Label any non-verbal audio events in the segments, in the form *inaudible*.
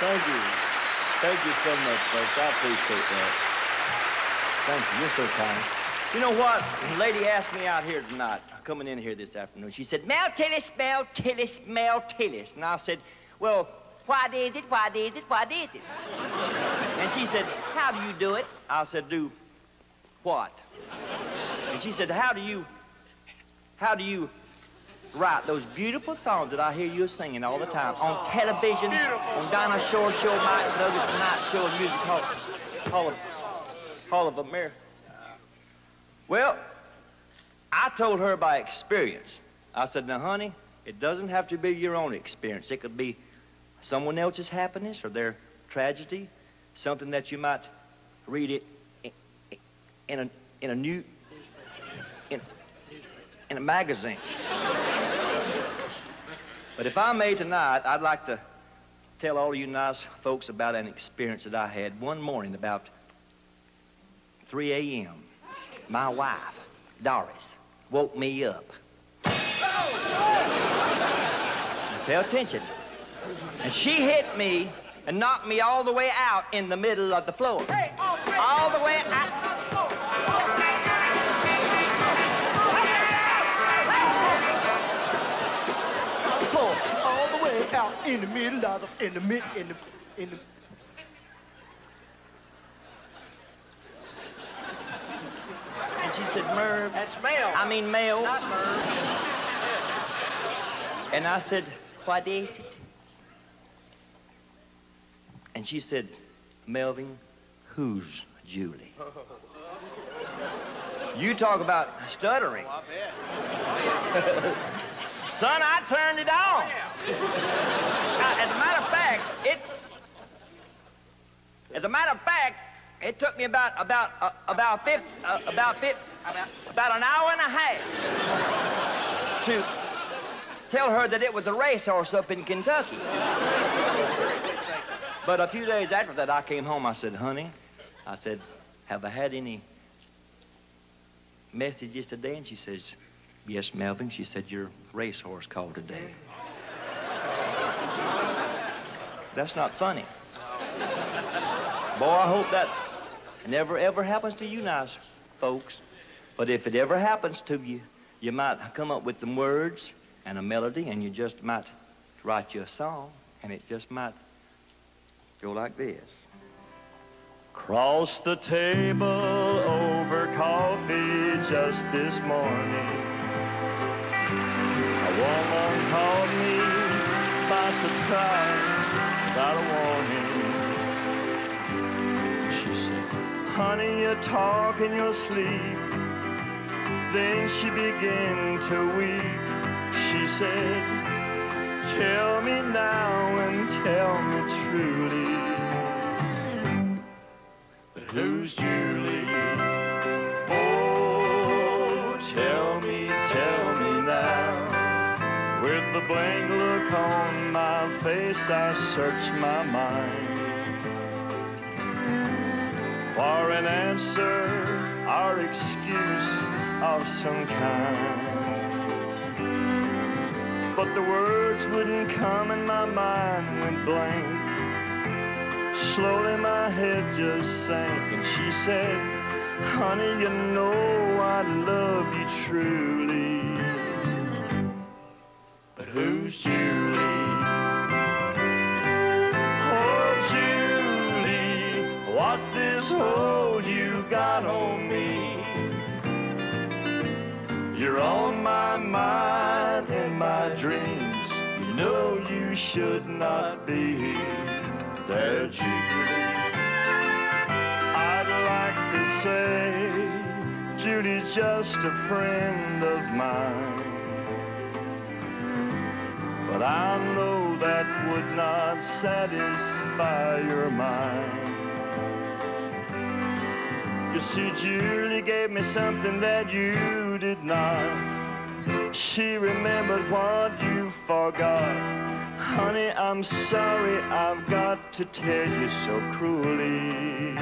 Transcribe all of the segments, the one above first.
Thank you. Thank you so much, folks. I appreciate that. Thank you. You're so kind. You know what? The lady asked me out here tonight, coming in here this afternoon. She said, Mel Tillis, Mel Tillis, Mel Tillis. And I said, well, why what is it? Why What is it? Why What is it? and she said, how do you do it? I said, do what? And she said, how do you, how do you write those beautiful songs that I hear you singing all the time on television, on Dinah Shore Show, Mike Douglas Tonight Show, and Music Hall, Hall of, Hall of America. Well, I told her by experience. I said, now, honey, it doesn't have to be your own experience. It could be someone else's happiness or their tragedy, something that you might read it in, in a, in a new, in, in a magazine. But if I may tonight, I'd like to tell all you nice folks about an experience that I had one morning about 3 a.m. My wife, Doris, woke me up. Pay attention. And she hit me and knocked me all the way out in the middle of the floor. Oh, all the way out. In the middle of the, in the mid, in the, in the. And she said, Merv. That's Mel. I mean, Mel. Not Merv. And I said, what is it? And she said, Melvin, who's Julie? *laughs* you talk about stuttering. Oh, I bet. *laughs* Son, I turned it on. Now, as a matter of fact, it. As a matter of fact, it took me about about uh, about fifth uh, about fifth about, about an hour and a half to tell her that it was a racehorse up in Kentucky. But a few days after that, I came home. I said, "Honey," I said, "Have I had any messages today?" And she says, "Yes, Melvin." She said, "Your racehorse called today." That's not funny. Boy, I hope that never ever happens to you nice folks. But if it ever happens to you, you might come up with some words and a melody, and you just might write you a song, and it just might go like this. Cross the table over coffee just this morning. A woman called me by surprise without a warning. She said, honey, you talk in your sleep. Then she began to weep. She said, tell me now and tell me truly. But who's Julie? Oh, tell me, tell me. With the blank look on my face, I search my mind for an answer or excuse of some kind. But the words wouldn't come and my mind went blank. Slowly my head just sank and she said, honey, you know I love you truly. Julie? Oh, Julie, what's this hold you got on me? You're on my mind and my dreams. You know you should not be there, Julie. I'd like to say Julie's just a friend of mine. But I know that would not satisfy your mind. You see, Julie gave me something that you did not. She remembered what you forgot. Honey, I'm sorry I've got to tell you so cruelly.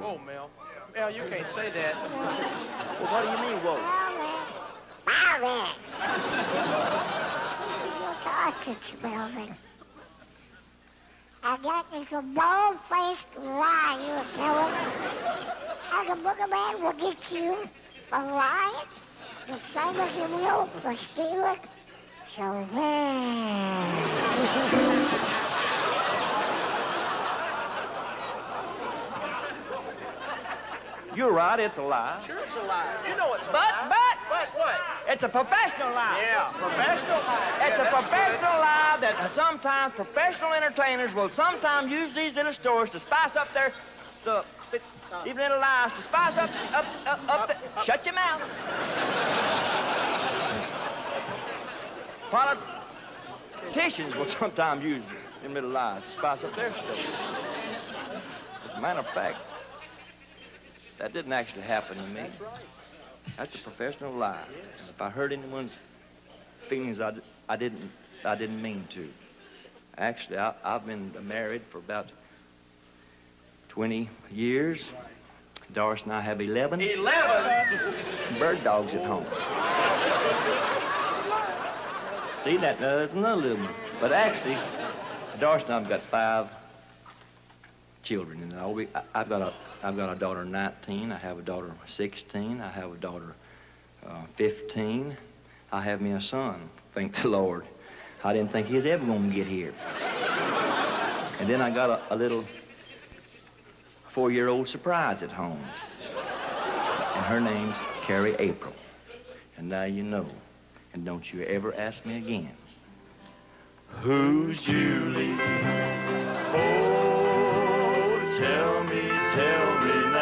Whoa, Mel. Mel, you can't say that. Well, what do you mean, whoa? Melvin. Melvin. Your cartridge, Melvin. I got this bald-faced lie you're telling. How the boogeyman will get you for lying, the same as he will for stealing. So there. *laughs* You're right, it's a lie. Sure, it's a lie. You know it's a But, lie. but, But what? it's a professional lie. Yeah, professional lie. It's Yeah, a professional lie that sometimes professional entertainers will sometimes use these little stories to spice up their stuff. Even little lies to spice up, up, up, up. the- Shut your mouth. Politicians will sometimes use them little lies to spice up their stuff. As a matter of fact, that didn't actually happen to me. That's a professional lie. And if I hurt anyone's feelings, I didn't, I didn't mean to. Actually, I, I've been married for about 20 years. Doris and I have 11 Eleven. bird dogs at home. See, that there's another little one. But actually, Doris and I've got five children, and I- I've got a, I've got a daughter 19. I have a daughter 16. I have a daughter uh, 15. I have me a son. Thank the Lord. I didn't think he was ever going to get here. And then I got a, a little four-year-old surprise at home. And her name's Carrie April. And now you know. And don't you ever ask me again. Who's Julie? tell me, tell me now.